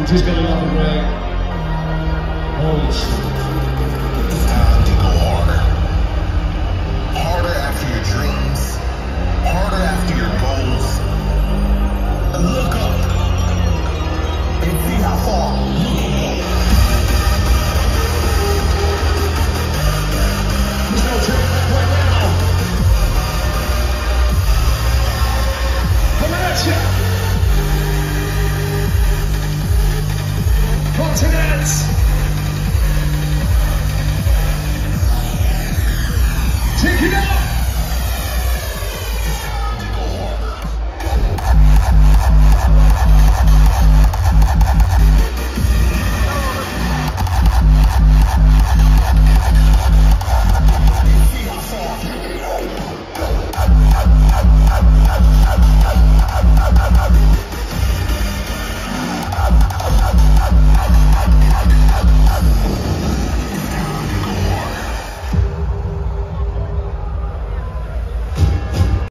I'm just gonna love it, Greg. Holy shit. Time to go harder. Harder after your dreams. Harder after your goals. Look up and see how far. Qontinent!